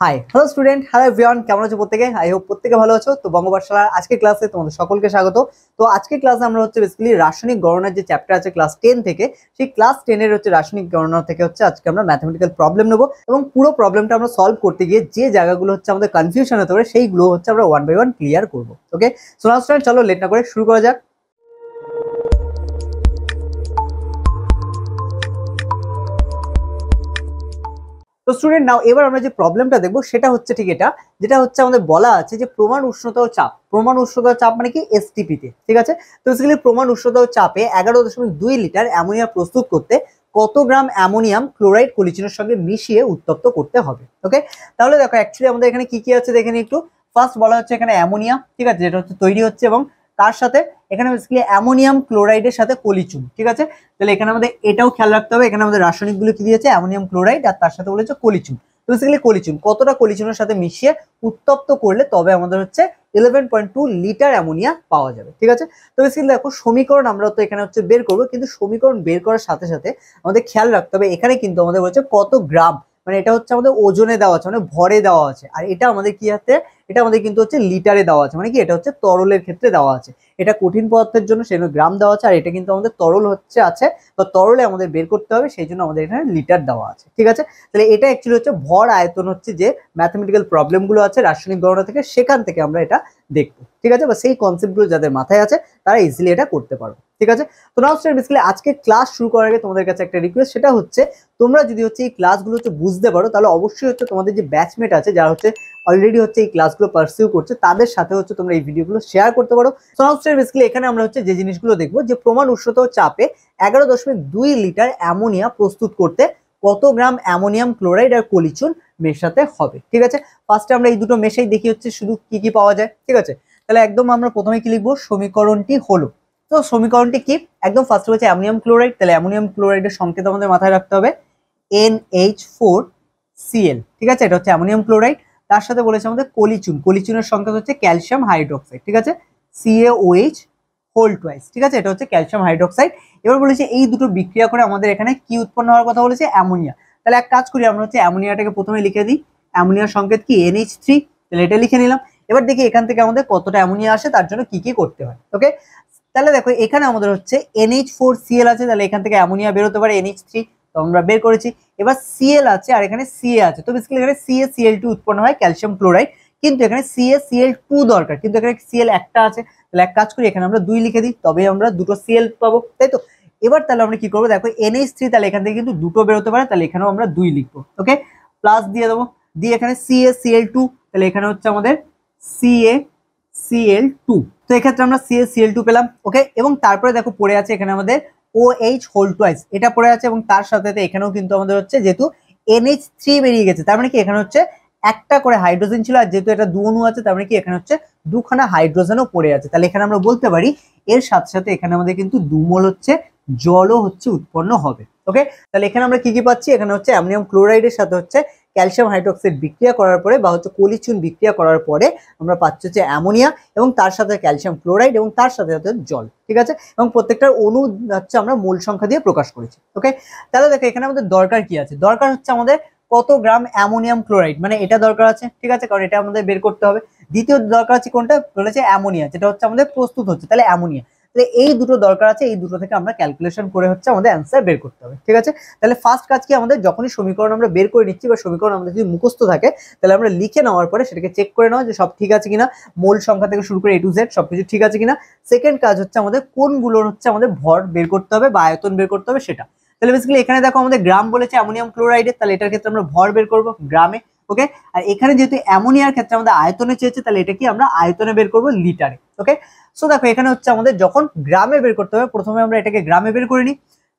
Hi hello student hello everyone কেমন আছো প্রত্যেকে? আই হোপ প্রত্যেকে ভালো আছো। তো বঙ্গপাঠশালার আজকে ক্লাসে তোমাদের সকলকে স্বাগত। তো আজকে ক্লাসে আমরা হচ্ছে বেসিক্যালি রাসায়নিক গণনার যে চ্যাপ্টার আছে ক্লাস টেন থেকে, সেই ক্লাস টেনের হচ্ছে রাসায়নিক গণনা থেকে হচ্ছে আজকে আমরা ম্যাথমেটিক্যাল প্রবলেম নেব এবং পুরো প্রবলেমটা আমরা সলভ করতে গিয়ে যে জায়গাগুলো হচ্ছে আমাদের কনফিউশন হতে পারে, সেইগুলো হচ্ছে আমরা ওয়ান বাই ওয়ান ক্লিয়ার করব। ওকে সো স্টুডেন্ট চলো লেট না করে শুরু করা যাক। তো স্টুডেন্ট নাও এবার আমরা যে প্রবলেমটা দেখব, সেটা হচ্ছে ঠিক এটা, যেটা হচ্ছে আমাদের বলা আছে যে প্রমাণ উষ্ণতা ও চাপ। প্রমাণ উষ্ণতা চাপ মানে কি? এসটিপিতে ঠিক আছে? তো বেসিক্যালি প্রমাণ উষ্ণতা ও চাপে এগারো দশমিক দুই লিটার অ্যামোনিয়া প্রস্তুত করতে কত গ্রাম অ্যামোনিয়াম ক্লোরাইড কলিচিনের সঙ্গে মিশিয়ে উত্তপ্ত করতে হবে ওকে তাহলে দেখো অ্যাকচুয়ালি আমাদের এখানে কি কি আছে দেখে একটু। ফার্স্ট বলা হচ্ছে এখানে অ্যামোনিয়া, ঠিক আছে? যেটা হচ্ছে তৈরি হচ্ছে এবং তার সাথে এখানে বেসিক্যালি অ্যামোনিয়াম ক্লোরাইডের সাথে কলিচুন, ঠিক আছে? তাহলে এখানে আমাদের এটাও খেয়াল রাখতে হবে, এখানে আমাদের রাসায়নিকগুলো কি দিয়েছে? অ্যামোনিয়াম ক্লোরাইড আর তার সাথে বলেছে কলিচুন। তো বেসিক্যালি কলিচুন, কতটা কলিচুনের সাথে মিশিয়ে উত্তপ্ত করলে তবে আমাদের হচ্ছে eleven point two litre ammonia পাওয়া যাবে, ঠিক আছে? তো বেসিক্যালি দেখো, সমীকরণ আমরা তো এখানে হচ্ছে বের করব, কিন্তু সমীকরণ বের করার সাথে সাথে আমাদের খেয়াল রাখতে হবে, এখানে কিন্তু আমাদের বলছে কত গ্রাম মানে এটা হচ্ছে আমাদের ওজনে দেওয়া আছে মানে ভরে দেওয়া আছে, আর এটা আমাদের কি আছে এটা আমাদের কিন্তু হচ্ছে লিটারে দেওয়া আছে। মানে কি? এটা হচ্ছে তরলের ক্ষেত্রে দেওয়া আছে। এটা কঠিন পদার্থের জন্য সেজন্য গ্রাম দেওয়া আছে, আর এটা কিন্তু আমাদের তরল হচ্ছে আছে, তো তরলে আমাদের বের করতে হবে, সেই জন্য আমাদের এখানে লিটার দেওয়া আছে। ঠিক আছে? তাহলে এটা অ্যাকচুয়ালি হচ্ছে ভর আয়তন হচ্ছে যে ম্যাথমেটিক্যাল প্রবলেমগুলো আছে রাসায়নিক গণনা থেকে, সেখান থেকে আমরা এটা দেখব। ঠিক আছে? বা সেই কনসেপ্টগুলো যাদের মাথায় আছে, তারা ইজিলি এটা করতে পারো ঠিক আছে? তো নাও স্টার বেসিক্যালি আজকে ক্লাস শুরু করার আগে তোমাদের কাছে একটা রিকোয়েস্ট সেটা হচ্ছে তোমরা যদি হচ্ছে এই ক্লাসগুলো হচ্ছে বুঝতে পারো, তাহলে অবশ্যই হচ্ছে তোমাদের যে ব্যাচমেট আছে, যারা হচ্ছে অলরেডি হচ্ছে এই ক্লাসগুলো পারসিউ করছে, তাদের সাথে হচ্ছে তোমরা এই ভিডিওগুলো শেয়ার করতে পারো। সো নাও বেসিক্যালি এখানে আমরা হচ্ছে যে জিনিসগুলো দেখব, যে প্রমাণ উষ্ণতা চাপে এগারো দশমিক দুই লিটার অ্যামোনিয়া প্রস্তুত করতে কত গ্রাম অ্যামোনিয়াম ক্লোরাইড আর কলিচুন মেশাতে হবে, ঠিক আছে? ফার্স্টে আমরা এই দুটো মেশাই দেখি হচ্ছে শুধু কি কি পাওয়া যায়, ঠিক আছে? তাহলে একদম আমরা প্রথমে কি লিখব? সমীকরণটি হলো। তো সমীকরণটি কি? একদম ফার্স্টে হচ্ছে অ্যামোনিয়াম ক্লোরাইড, তাহলে অ্যামোনিয়াম ক্লোরাইডের সংকেত আমাদের মাথায় রাখতে হবে। এন এইচ ফোর সিএল ঠিক আছে? এটা হচ্ছে অ্যামোনিয়াম ক্লোরাইড। তার সাথে বলেছে আমাদের কলিচুন। কলিচুনের সংকেত হচ্ছে ক্যালসিয়াম হাইড্রোক্সাইড, ঠিক আছে? সিএওএইচ হোল টুয়াইস ঠিক আছে? এটা হচ্ছে ক্যালসিয়াম হাইড্রোক্সাইড। এবার বলেছে এই দুটো বিক্রিয়া করে আমাদের এখানে কি উৎপন্ন হওয়ার কথা বলেছে? অ্যামোনিয়া। তাহলে এক কাজ করি, আমরা হচ্ছে অ্যামোনিয়াটাকে প্রথমে লিখে দিই। অ্যামোনিয়ার সংকেত কি? এনএইচ থ্রি তাহলে এটা লিখে নিলাম। এবার দেখি এখান থেকে আমাদের কতটা অ্যামোনিয়া আসে, তার জন্য কি কি করতে হয় ওকে তাহলে দেখো, এখানে আমাদের হচ্ছে এনএইচ ফোর সিএল আছে, তাহলে এখান থেকে অ্যামোনিয়া বেরোতে পারে এনএইচ থ্রি তো আমরা বের করেছি। এবার সিএল আছে আর এখানে সিএ আছে। তো বেসিক্যালি এখানে সিএ সিএল টু উৎপন্ন হয় ক্যালসিয়াম ক্লোরাইড কিন্তু এখানে সিএ সিএল টু দরকার। কিন্তু এখানে সিএল একটা আছে। তাহলে এক কাজ করি, এখানে আমরা দুই লিখে দিই, তবে আমরা দুটো সিএল পাবো, তাই তো? এবার তাহলে আমরা কি করব? দেখো এনএইচ থ্রি তাহলে এখান থেকে কিন্তু দুটো বেরোতে পারে, তাহলে এখানেও আমরা দুই লিখব ওকে প্লাস দিয়ে দেবো, দিয়ে এখানে সিএ সিএল টু তাহলে এখানে হচ্ছে আমাদের সিএ সিএল টু তো এক্ষেত্রে আমরা সিএ সিএল টু পেলাম ওকে এবং তারপরে দেখো, পড়ে আছে এখানে আমাদের ও এইচ হোল টুয়াইস এটা পড়ে আছে এবং তার সাথে সাথে এখানেও কিন্তু আমাদের হচ্ছে যেহেতু এনএইচ থ্রি বেরিয়ে গেছে, তার মানে কি এখানে হচ্ছে একটা করে হাইড্রোজেন ছিল আর যেহেতু এটা দু অণু আছে, তার মানে কি এখানে হচ্ছে দুখানা হাইড্রোজেনও পড়ে আছে। তাহলে এখানে আমরা বলতে পারি এর সাথে সাথে এখানে আমাদের কিন্তু দুমল হচ্ছে, জলও হচ্ছে উৎপন্ন হবে। ওকে তাহলে এখানে আমরা কি কি পাচ্ছি? এখানে হচ্ছে অ্যামোনিয়াম ক্লোরাইডের সাথে হচ্ছে ক্যালসিয়াম হাইড্রোক্সাইড বিক্রিয়া করার পরে বা হচ্ছে কলিচুন বিক্রিয়া করার পরে আমরা পাচ্ছি হচ্ছে অ্যামোনিয়া এবং তার সাথে ক্যালসিয়াম ক্লোরাইড এবং তার সাথে সাথে জল, ঠিক আছে? এবং প্রত্যেকটার অণু হচ্ছে আমরা মূল সংখ্যা দিয়ে প্রকাশ করেছি ওকে তাহলে দেখো এখানে আমাদের দরকার কি আছে? দরকার হচ্ছে আমাদের কত গ্রাম অ্যামোনিয়াম ক্লোরাইড? মানে এটা দরকার আছে, ঠিক আছে? কারণ এটা আমাদের বের করতে হবে। দ্বিতীয় দরকার আছে কোনটা? বলেছে অ্যামোনিয়া, যেটা হচ্ছে আমাদের প্রস্তুত হচ্ছে, তাহলে অ্যামোনিয়া। তাহলে এই দুটো দরকার আছে, এই দুটো থেকে আমরা ক্যালকুলেশন করে হচ্ছে আমাদের অ্যান্সার বের করতে হবে, ঠিক আছে? তাহলে ফার্স্ট কাজ কি আমাদের? যখনই সমীকরণ আমরা বের করে নিচ্ছি বা সমীকরণ আমাদের যদি মুখস্থ থাকে, তাহলে আমরা লিখে নেওয়ার পরে সেটাকে চেক করে নেওয়া যে সব ঠিক আছে কিনা, মূল সংখ্যা থেকে শুরু করে এ টু জেড সবকিছু ঠিক আছে কিনা। সেকেন্ড কাজ হচ্ছে আমাদের কোনগুলোর হচ্ছে আমাদের ভর বের করতে হবে বা আয়তন বের করতে হবে সেটা। তাহলে বেসিক্যালি এখানে দেখো আমাদের গ্রাম বলেছে অ্যামোনিয়াম ক্লোরাইডের, তাহলে এটার ক্ষেত্রে আমরা ভর বের করব গ্রামে ওকে আর এখানে যেহেতু অ্যামোনিয়ার ক্ষেত্রে আমাদের আয়তনে চেয়েছে, তাহলে এটা কি আমরা আয়তনে বের করব লিটারে। ওকে সো দেখো, এখানে হচ্ছে আমাদের যখন গ্রামে বের করতে হবে, প্রথমে আমরা এটাকে গ্রামে বের করে নিই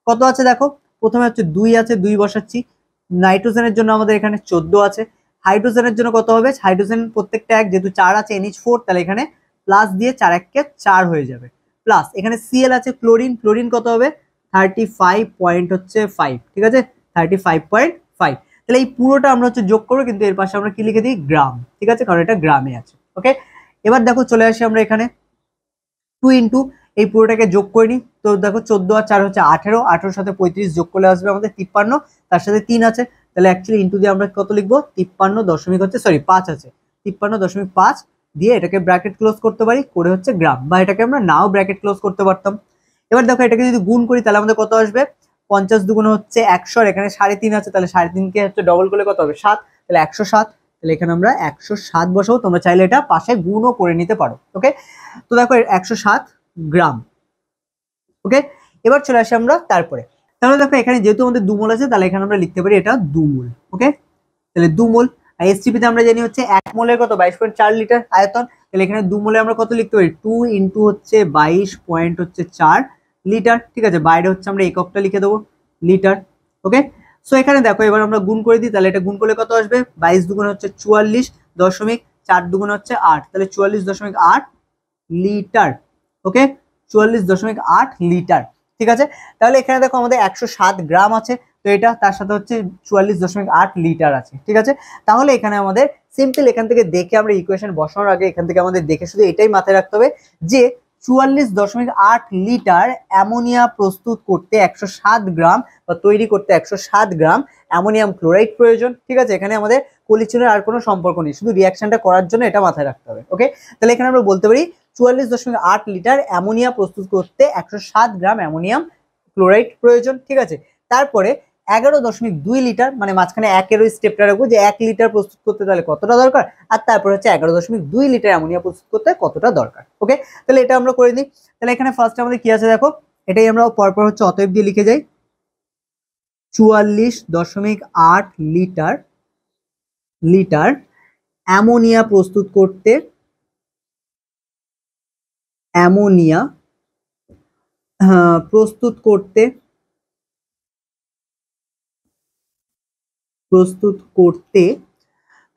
কত আছে দেখো? প্রথমে হচ্ছে দুই আছে, দুই বসাচ্ছি। নাইট্রোজেনের জন্য আমাদের এখানে চোদ্দ আছে। হাইড্রোজেনের জন্য কত হবে? হাইড্রোজেন প্রত্যেকটা এক, যেহেতু চার আছে এনএইচ ফোর তাহলে এখানে প্লাস দিয়ে চার এককে চার হয়ে যাবে। প্লাস এখানে সিএল আছে ক্লোরিন ক্লোরিন কত হবে? থার্টি ফাইভ পয়েন্ট হচ্ছে ফাইভ ঠিক আছে? থার্টি ফাইভ পয়েন্ট ফাইভ তাহলে এই পুরোটা আমরা হচ্ছে যোগ করব, কিন্তু এর পাশে আমরা কি লিখে দিই? গ্রাম, ঠিক আছে? কারণ এটা গ্রামে আছে ওকে এবার দেখো চলে আসি আমরা এখানে। টু ইন্টু এই পুরোটাকে যোগ করে নিই। তো দেখো চোদ্দ আর চার হচ্ছে আঠেরো, আঠেরোর সাথে পঁয়ত্রিশ যোগ করলে আসবে আমাদের তিপ্পান্ন, তার সাথে তিন আছে। তাহলে অ্যাকচুয়ালি ইন্টু দিয়ে আমরা কত লিখব? তিপ্পান্ন দশমিক হচ্ছে সরি পাঁচ আছে। তিপ্পান্ন দশমিক পাঁচ দিয়ে এটাকে ব্র্যাকেট ক্লোজ করতে পারি, করে হচ্ছে গ্রাম বা এটাকে আমরা নাও ব্র্যাকেট ক্লোজ করতে পারতাম। এবার দেখো এটাকে যদি গুণ করি, তাহলে আমাদের কত আসবে? পঞ্চাশ দুগুণ হচ্ছে একশো এখানে সাড়ে তিন আছে, তাহলে সাড়ে তিনকে হচ্ছে ডবল করলে কত হবে? সাত, তাহলে একশো সাত। তাহলে এখানে আমরা একশো সাত বসাবো, তোমরা চাইলে এটা পাশে গুণও করে নিতে পারো ওকে তো দেখো একশো সাত গ্রাম ওকে এবার চলে আসি আমরা তারপরে। তাহলে দেখো এখানে যেহেতু আমাদের দুমল আছে, তাহলে এখানে আমরা লিখতে পারি এটা দুমূল ওকে তাহলে দুমূল, আর এসটিপিতে আমরা জানি হচ্ছে এক মোলের কত? বাইশ পয়েন্ট চার লিটার আয়তন, তাহলে এখানে দুমূলে আমরা কত লিখতে পারি? টু ইন্টু হচ্ছে বাইশ পয়েন্ট হচ্ছে চার লিটার, ঠিক আছে? বাইরে হচ্ছে আমরা এককটা লিখে দেবো লিটার ওকে সো এখানে দেখো, এবার আমরা গুণ করে দিই, তাহলে এটা গুণ করলে কত আসবে? বাইশ দুগুণ হচ্ছে চুয়াল্লিশ দশমিক চার দুগুণ হচ্ছে আট। তাহলে চুয়াল্লিশ দশমিক আট লিটার, ওকে? চুয়াল্লিশ দশমিক আট লিটার, ঠিক আছে? তাহলে এখানে দেখো আমাদের একশো সাত গ্রাম আছে, তো এটা তার সাথে হচ্ছে চুয়াল্লিশ দশমিক আট লিটার আছে, ঠিক আছে? তাহলে এখানে আমাদের সিম্পল এখান থেকে দেখে আমরা ইকুয়েশন বসানোর আগে এখান থেকে আমাদের দেখে শুধু এটাই মাথায় রাখতে হবে যে চুয়াল্লিশ দশমিক আট লিটার অ্যামোনিয়া প্রস্তুত করতে একশো সাত গ্রাম বা তৈরি করতে একশো সাত গ্রাম অ্যামোনিয়াম ক্লোরাইড প্রয়োজন। ঠিক আছে, এখানে আমাদের কলিচুনের আর কোনো সম্পর্ক নেই, শুধু রিয়াকশনটা করার জন্য এটা মাথায় রাখতে হবে ওকে তাহলে এখানে আমরা বলতে পারি চুয়াল্লিশ দশমিক আট লিটার অ্যামোনিয়া প্রস্তুত করতে একশো সাত গ্রাম অ্যামোনিয়াম ক্লোরাইড প্রয়োজন, ঠিক আছে? তারপরে এগারো দশমিক দুই লিটার মানে মাঝখানে একের ওই স্টেপটা রাখব যে এক লিটার প্রস্তুত করতে তাহলে কতটা দরকার? আর তারপর হচ্ছে এগারো দশমিক দুই লিটার অ্যামোনিয়া প্রস্তুত করতে কতটা দরকার? ওকে তাহলে এটা আমরা করে দিই তাহলে এখানে ফার্স্ট আমাদের কি আছে দেখো? এটাই আমরা পরপর হচ্ছে অতএব দিয়ে লিখে যাই। চুয়াল্লিশ দশমিক আট লিটার লিটার অ্যামোনিয়া প্রস্তুত করতে অ্যামোনিয়া প্রস্তুত করতে প্রস্তুত করতে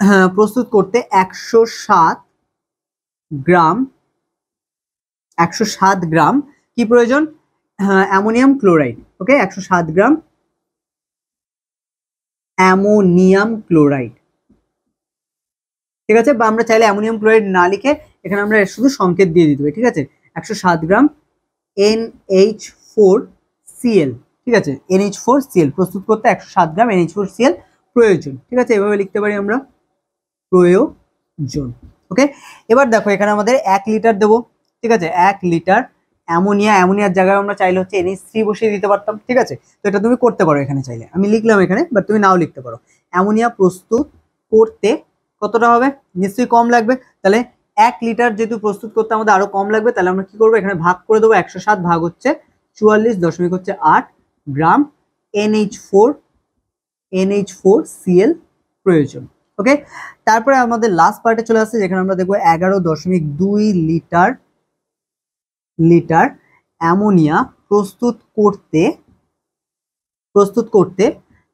হ্যাঁ, প্রস্তুত করতে একশো সাত গ্রাম একশো সাত গ্রাম কি প্রয়োজন? হ্যাঁ, অ্যামোনিয়াম ক্লোরাইড ওকে? একশো সাত গ্রাম অ্যামোনিয়াম ক্লোরাইড। ঠিক আছে? বা আমরা চাইলে অ্যামোনিয়াম ক্লোরাইড না লিখে এখানে আমরা শুধু সংকেত দিয়ে দিতে হবে ঠিক আছে? একশো সাত গ্রাম এন ফোর সিএল ঠিক আছে? এনএইচ ফোর সিএল প্রস্তুত করতে একশো সাত গ্রাম এনএইচ ফোর সিএল প্রয়োজন, ঠিক আছে? এভাবে লিখতে পারি আমরা প্রয়োজন ওকে এবার দেখো, এখানে আমাদের এক লিটার দেবো, ঠিক আছে? এক লিটার অ্যামোনিয়া, অ্যামোনিয়ার জায়গায় আমরা চাইলে হচ্ছে এনএইচ থ্রি বসিয়ে দিতে পারতাম, ঠিক আছে? তো এটা তুমি করতে পারো এখানে চাইলে। আমি লিখলাম এখানে বাট তুমি নাও লিখতে পারো। অ্যামোনিয়া প্রস্তুত করতে কতটা হবে? নিশ্চয়ই কম লাগবে। তাহলে এক লিটার যেহেতু প্রস্তুত করতে আমাদের আরও কম লাগবে, তাহলে আমরা কি করব? এখানে ভাগ করে দেবো, একশো সাত ভাগ হচ্ছে চুয়াল্লিশ দশমিক হচ্ছে আট gram NH four NH four Cl প্রয়োজন ওকে তারপরে আমাদের লাস্ট পার্টে চলে আসছে, যেখানে আমরা দেখব এগারো দশমিক দুই লিটার লিটার অ্যামোনিয়া প্রস্তুত করতে প্রস্তুত করতে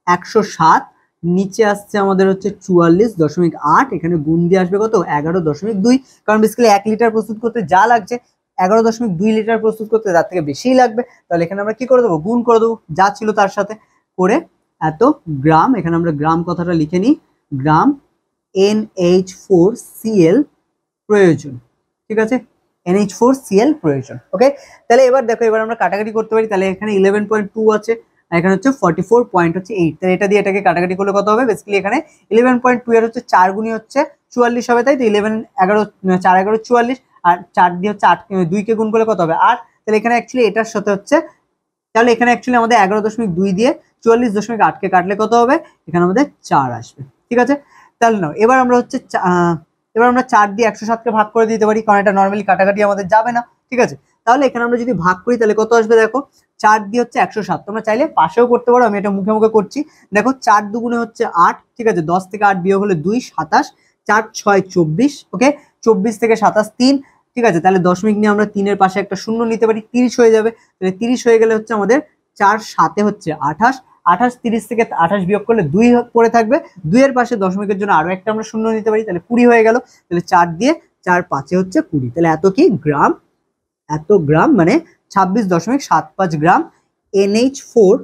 একশো সাত, নিচে আসছে আমাদের হচ্ছে চুয়াল্লিশ দশমিক আট, এখানে গুণ দিয়ে আসবে কত? এগারো দশমিক দুই, কারণ বেসিক্যালি এক লিটার প্রস্তুত করতে যা লাগছে, এগারো দশমিক দুই লিটার প্রস্তুত করতে তার থেকে বেশিই লাগবে। তাহলে এখানে আমরা কি করে দেবো? গুণ করে দেবো, যা ছিল তার সাথে করে এত গ্রাম, এখানে আমরা গ্রাম কথাটা লিখে নিই। Gram N H four Cl প্রয়োজন, ঠিক আছে? এনএইচ ফোর সিএল প্রয়োজন ওকে তাহলে এবার দেখো, এবার আমরা কাটাকাটি করতে পারি, তাহলে এখানে ইলেভেন পয়েন্ট টু আছে, আর এখানে হচ্ছে ফর্টি ফোর পয়েন্ট হচ্ছে এইট তাহলে এটা দিয়ে এটাকে কাটাকাটি করলে কত হবে? বেসিক্যালি এখানে ইলেভেন পয়েন্ট টু এর হচ্ছে চার গুণি হচ্ছে চুয়াল্লিশ হবে, তাই তো? ইলেভেন এগারো, চার, এগারো, চুয়াল্লিশ, আর চার দিয়ে হচ্ছে আট, দুইকে গুণ করলে কত হবে? আট তাহলে এখানে অ্যাকচুয়ালি এটার সাথে হচ্ছে তাহলে এখানে অ্যাকচুয়ালি আমাদের এগারো দশমিক দুই দিয়ে চুয়াল্লিশ দশমিক আটকে কাটলে কত হবে? এখানে আমাদের চার আসবে। ঠিক আছে? তাহলে নাও, এবার আমরা হচ্ছে এবার আমরা চার দিয়ে একশো সাতকে ভাগ করে দিতে পারি, কারণ এটা নর্মালি কাটাকাটি আমাদের যাবে না। ঠিক আছে? তাহলে এখানে আমরা যদি ভাগ করি, তাহলে কত আসবে দেখো? চার দিয়ে হচ্ছে একশো সাত। তোমরা চাইলে পাশেও করতে পারো, আমি এটা মুখে মুখে করছি। দেখো, চার দুগুণে হচ্ছে আট, ঠিক আছে? দশ থেকে আট বিয়োগ হলে দুই, সাতাশ। চার, ছয়, চব্বিশ ওকে চব্বিশ থেকে সাতাশ, তিন। ঠিক আছে? তাহলে দশমিক নিয়ে আমরা তিনের পাশে একটা শূন্য নিতে পারি, তিরিশ হয়ে যাবে। তাহলে তিরিশ হয়ে গেলে হচ্ছে আমাদের চার সাতে হচ্ছে আঠাশ। আঠাশ, তিরিশ থেকে আঠাশ বিয়োগ করলে দুই পড়ে থাকবে। দুইয়ের পাশে দশমিকের জন্য আরও একটা আমরা শূন্য নিতে পারি, তাহলে কুড়ি হয়ে গেল। তাহলে চার দিয়ে চার পাঁচে হচ্ছে কুড়ি। তাহলে এত কি? গ্রাম। এত গ্রাম মানে ছাব্বিশ দশমিক সাত পাঁচ gram. NH four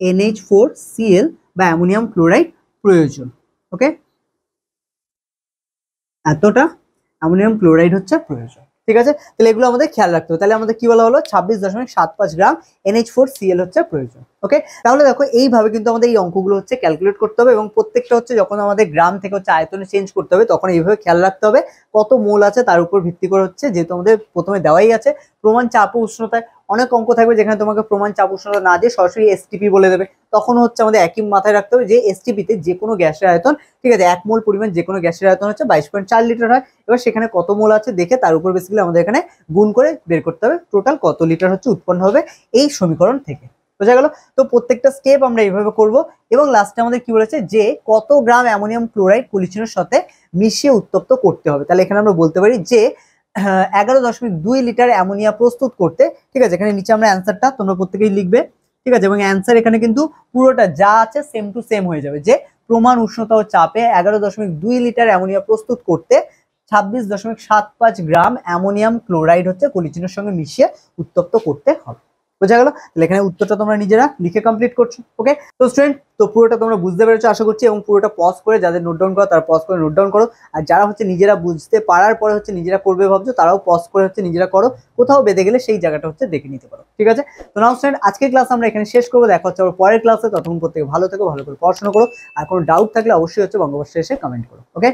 NH four Cl বা অ্যামোনিয়াম ক্লোরাইড প্রয়োজন। ওকে? এতটা অ্যামোনিয়াম ক্লোরাইড হচ্ছে প্রয়োজন। ঠিক আছে? তাহলে এগুলো আমাদের খেয়াল রাখতে হবে। তাহলে আমাদের কি বলা হলো? ছাব্বিশ দশমিক সাত পাঁচ গ্রাম এনএইচ ফোর সিএল হচ্ছে প্রয়োজন। ওকে? তাহলে দেখো, এইভাবে কিন্তু আমাদের এই অঙ্কগুলো হচ্ছে ক্যালকুলেট করতে হবে এবং প্রত্যেকটা হচ্ছে যখন আমাদের গ্রাম থেকে হচ্ছে আয়তনে চেঞ্জ করতে হবে, তখন এইভাবে খেয়াল রাখতে হবে। কত মোল আছে তার উপর ভিত্তি করে হচ্ছে, যেহেতু আমাদের প্রথমে দেওয়াই আছে, প্রমাণ চাপ ও উষ্ণতায় অনেক অঙ্ক থাকবে যেখানে তোমাকে প্রমাণ চাপ উষ্ণতা না দিয়ে সরাসরি এসটিপি বলে দেবে। তখন হচ্ছে আমাদের একই মাথায় রাখতে হবে যে এসটিপিতে যে কোনো গ্যাসের আয়তন, ঠিক আছে, এক মোল পরিমাণ যে কোনো গ্যাসের আয়তন হচ্ছে বাইশ পয়েন্ট চার লিটার হয়। এবার সেখানে কত মোল আছে দেখে তার উপর বেসিক্যালি আমাদের এখানে গুণ করে বের করতে হবে। টোটাল কত লিটার হচ্ছে উৎপন্ন হবে এই সমীকরণ থেকে। বোঝা গেল? তো প্রত্যেকটা স্টেপ আমরা এইভাবে করব এবং লাস্টে আমাদের কি বলেছে যে কত গ্রাম অ্যামোনিয়াম ক্লোরাইড পলিথিনের সাথে মিশিয়ে উত্তপ্ত করতে হবে। তাহলে এখানে আমরা বলতে পারি যে এগারো দশমিক দুই লিটার অ্যামোনিয়া প্রস্তুত করতে, ঠিক আছে? এখানে নিচে আমরা অ্যান্সারটা তোমরা প্রত্যেকেই লিখবে, ঠিক আছে? এবং অ্যান্সার এখানে কিন্তু পুরোটা যা আছে সেম টু সেম হয়ে যাবে। যে প্রমাণ উষ্ণতা ও চাপে এগারো দশমিক দুই লিটার অ্যামোনিয়া প্রস্তুত করতে ছাব্বিশ দশমিক সাত পাঁচ গ্রাম অ্যামোনিয়াম ক্লোরাইড হচ্ছে কলিচিনের সঙ্গে মিশিয়ে উত্তপ্ত করতে হবে। বোঝা গেল? তাহলে এখানে উত্তরটা তোমরা নিজেরা লিখে কমপ্লিট করছ ওকে তো স্টুডেন্ট তো পুরোটা তোমরা বুঝতে পেরেছ, আশা করছি, এবং পুরোটা পজ করে যাদের নোট ডাউন করো, তারা পজ করে নোট ডাউন করো। আর যারা হচ্ছে নিজেরা বুঝতে পারার পরে হচ্ছে নিজেরা করবে ভাবছ, তারাও পজ করে হচ্ছে নিজেরা করো। কোথাও বেঁধে গেলে সেই জায়গাটা হচ্ছে দেখে নিতে পারো, ঠিক আছে? তো নাও স্টুডেন্ট আজকের ক্লাস আমরা এখানে শেষ করব। দেখা হচ্ছে আবার পরের ক্লাসে ততক্ষণ প্রত্যেকে ভালো থেকো, ভালো করে পড়াশোনা করো। আর কোনো ডাউট থাকলে অবশ্যই হচ্ছে বঙ্গবর্ষে এসে কমেন্ট করো ওকে